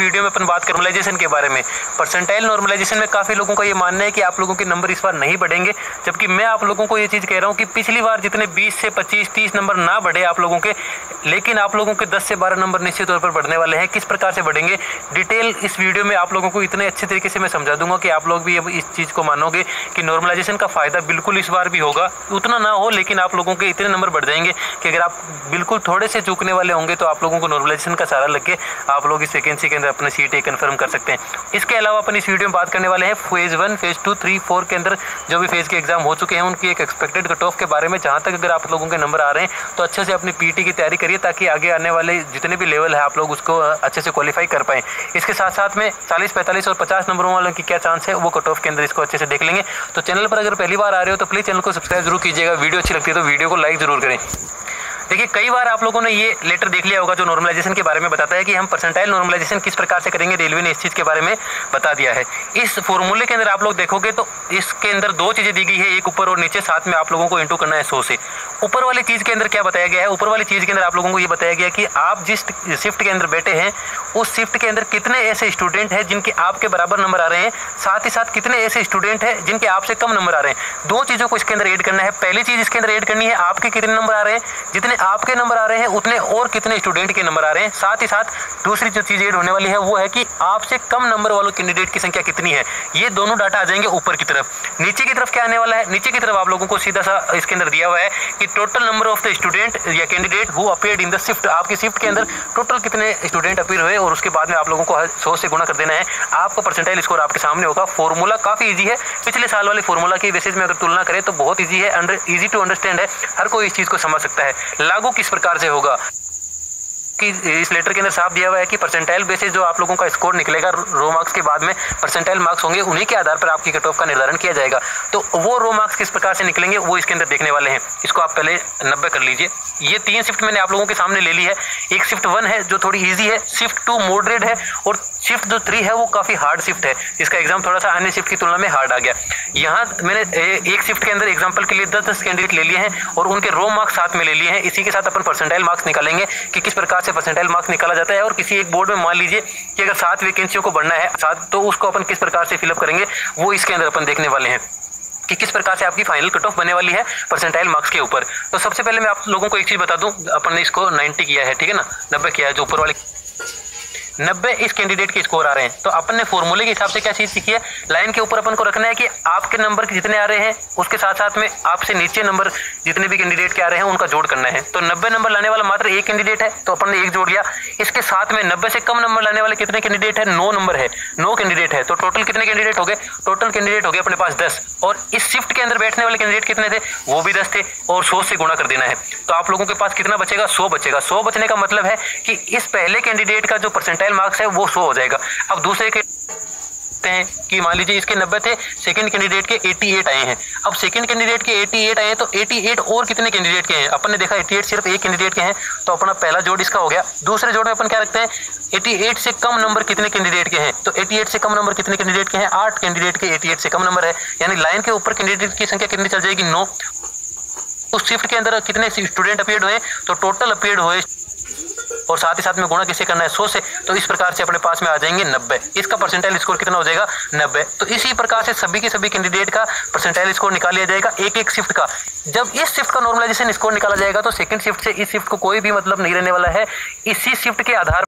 Video में अपन बात कर नॉर्मलाइजेशन के बारे में। परसेंटाइल नॉर्मलाइजेशन में काफ़ी लोगों का ये मानना है कि आप लोगों के नंबर इस बार नहीं बढ़ेंगे। जबकि मैं आप लोगों को ये चीज़ कह रहा हूँ कि पिछली बार जितने 20 से 25 30 नंबर ना बढ़े आप लोगों के, लेकिन आप लोगों के 10 से 12 नंबर निश्चित तौर पर बढ़ने वाले हैं। किस प्रकार से बढ़ेंगे? डिटेल इस वीडियो में आप लोगों को इतने अच्छे तरीके से मैं समझा दूँगा कि आप लोग भी अब इस चीज़ को मानोगे कि नॉर्मलाइजेशन का फ़ायदा बिल्कुल इस बार भी होगा। उतना ना हो, लेकिन आप लोगों के इतने नंबर बढ़ जाएँगे कि अगर आप बिल्कुल थोड़े से चूकने वाले होंगे तो आप लोगों को नॉर्मलाइजेशन का सारा लग के आप लोग इस वैकेंसी के अंदर अपने सीट कन्फर्म कर सकते हैं। इसके अलावा अपन इस वीडियो में बात करने वाले हैं phase one phase two three four के अंदर जो भी फ़ेज़ के एग्ज़ाम हो चुके हैं, उनकी एक एक्सपेक्टेड कट ऑफ़ के बारे में जहाँ तक अगर आप लोगों के नंबर आ रहे हैं तो अच्छे से अपनी पीटी की तैयारी करिए ताकि आगे आने वाले जितने भी लेवल है, आप लोग उसको अच्छे से क्वालिफाई कर पाएँ। इसके साथ साथ में चालीस, पैंतालीस और पचास नंबरों वालों की क्या चांस है, वो कट ऑफ़ के अंदर इसको अच्छे से देख लेंगे। तो चैनल पर अगर पहली बार आ रहे हो तो प्लीज़ चैनल को सब्सक्राइब ज़रूर कीजिएगा। वीडियो अच्छी लगती है तो वीडियो को लाइक ज़रूर करें। देखिए, कई बार आप लोगों ने ये लेटर देख लिया होगा जो नॉर्मलाइजेशन के बारे में बताता है कि हम परसेंटाइल नॉर्मलाइजेशन किस प्रकार से करेंगे रेलवे ने इस चीज़ के बारे में बता दिया है। इस फॉर्मूले के अंदर आप लोग देखोगे तो इसके अंदर दो चीज़ें दी गई है, एक ऊपर और नीचे, साथ में आप लोगों को इंटू करना है सौ से। ऊपर वाली चीज़ के अंदर क्या बताया गया है? ऊपर वाली चीज़ के अंदर आप लोगों को ये बताया गया कि आप जिस शिफ्ट के अंदर बैठे हैं, उस शिफ्ट के अंदर कितने ऐसे स्टूडेंट हैं जिनके आपके बराबर नंबर आ रहे हैं, साथ ही साथ कितने ऐसे स्टूडेंट हैं जिनके आपसे कम नंबर आ रहे हैं। दो चीज़ों को इसके अंदर ऐड करना है। पहली चीज़ इसके अंदर ऐड करनी है, आपके कितने नंबर आ रहे हैं, जितने आपके नंबर आ रहे हैं, उतने और कितने स्टूडेंट के नंबर आ रहे हैं। साथ ही साथ, दूसरी जो चीज़ ऐड होने वाली है, वो है कि आपसे कम नंबर वालों कैंडिडेट की संख्या कितनी है। ये दोनों डाटा आ जाएँगे ऊपर की तरफ़। नीचे की तरफ़ क्या आने वाला है? नीचे की तरफ़ आप लोगों को सीधा सा इसके अंदर दिया हुआ है कि total number of the student या candidate who appeared in the shift आपकी शिफ्ट के अंदर टोटल कितने स्टूडेंट अपीयर हुए, और उसके बाद में आप लोगों को सौ से गुना कर देना है। आपका परसेंटाइल स्कोर आपके सामने होगा। फॉर्मूला काफ़ी ईजी है। पिछले साल वाले फॉर्मूला की बेसिस में अगर तुलना करें तो बहुत ईजी है अंडर ईजी टू अंडरस्टैंड है। हर कोई इस चीज़ को समझ सकता है। लागू किस प्रकार से होगा? कि इस लेटर के अंदर साफ़ दिया हुआ है कि परसेंटाइल बेसिस जो आप लोगों का स्कोर निकलेगा रो मार्क्स के बाद में परसेंटाइल मार्क्स होंगे, उन्हीं के आधार पर आपकी कट ऑफ़ का निर्धारण किया जाएगा। तो वो रो मार्क्स किस प्रकार से निकलेंगे, वो इसके अंदर देखने वाले हैं। इसको आप पहले नब्बे कर लीजिए। ये तीन शिफ्ट मैंने आप लोगों के सामने ले ली है। एक शिफ्ट वन है, जो थोड़ी ईजी है। शिफ्ट टू मॉडरेट है और शिफ्ट जो थ्री है, वो काफ़ी हार्ड शिफ्ट है। इसका एग्ज़ाम थोड़ा सा अन्य शिफ्ट की तुलना में हार्ड आ गया। यहाँ मैंने एक शिफ्ट के अंदर एग्ज़ाम्पल के लिए दस दस कैंडिडेट ले लिए हैं और उनके रो मार्क्स साथ में ले लिए हैं। इसी के साथ अपन परसेंटाइल मार्क्स निकालेंगे कि किस प्रकार से परसेंटाइल मार्क्स निकाला जाता है और किसी एक बोर्ड में मान लीजिए कि अगर सात वैकेंसियों को बढ़ना है, सात तो उसको अपन किस प्रकार से फिलअप करेंगे, वो इसके अंदर अपन देखने वाले हैं कि किस प्रकार से आपकी फाइनल कट ऑफ़ बनने वाली है परसेंटाइल मार्क्स के ऊपर। तो सबसे पहले मैं आप लोगों को एक चीज़ बता दूँ, अपन ने इसको 90 किया है, ठीक है ना? नब्बे किया है, जो ऊपर वाले नब्बे इस कैंडिडेट के स्कोर आ रहे हैं। तो अपन ने फॉर्मूले के हिसाब से क्या चीज़ सीखी है? लाइन के ऊपर अपन को रखना है कि आपके नंबर जितने आ रहे हैं, उसके साथ साथ में आपसे नीचे नंबर जितने भी कैंडिडेट के आ रहे हैं, उनका जोड़ करना है। तो नब्बे नंबर लाने वाला मात्र एक कैंडिडेट है तो अपन ने एक जोड़ लिया। इसके साथ में नब्बे से कम नंबर लाने वाले कितने कैंडिडेट है? नौ नंबर है। नौ कैंडिडेट है। तो टोटल कितने कैंडिडेट हो गए? टोटल कैंडिडेट हो गए अपने पास दस। और इस शिफ्ट के अंदर बैठने वाले कैंडिडेट कितने थे? वो भी दस थे। और सौ से गुणा कर देना है। तो आप लोगों के पास कितना बचेगा? सौ बचेगा। सौ बचने का मतलब है कि इस पहले कैंडिडेट का जो परसेंटाइल मार्क्स है, वो सौ हो जाएगा। अब दूसरे के हैं कि मान लीजिए इसके 90 थे सेकंड कैंडिडेट के 88 आए हैं। अब सेकंड कैंडिडेट के 88 आए हैं तो 88 और कितने कैंडिडेट के हैं? अपन ने देखा 88 सिर्फ़ एक कैंडिडेट के हैं तो अपना पहला जोड़ इसका हो गया। दूसरे जोड़ में अपन क्या रखते हैं? 88 से कम नंबर कितने कैंडिडेट के हैं? तो 88 से कम नंबर कितने कैंडिडेट के हैं? आठ कैंडिडेट के 88 से कम नंबर है। यानी लाइन के ऊपर कैंडिडेट की संख्या कितनी चल जाएगी? नौ। उस शिफ्ट के अंदर कितने स्टूडेंट अपेड हुए तो टोटल अपेड हुए और साथ ही साथ में गुणा किसे करना है सौ से तो इस प्रकार से अपने पास में आ जाएँगे नब्बे। इसका परसेंटाइल स्कोर कितना हो जाएगा? नब्बे। तो इसी प्रकार से सभी के सभी कैंडिडेट का परसेंटाइल स्कोर निकाल लिया जाएगा, एक एक शिफ्ट का। जब इस शिफ्ट का नॉर्मलाइजेशन स्कोर निकाला जाएगा तो सेकंड शिफ्ट से इस शिफ्ट को कोई भी मतलब नहीं रहने वाला है। इसी शिफ्ट के आधार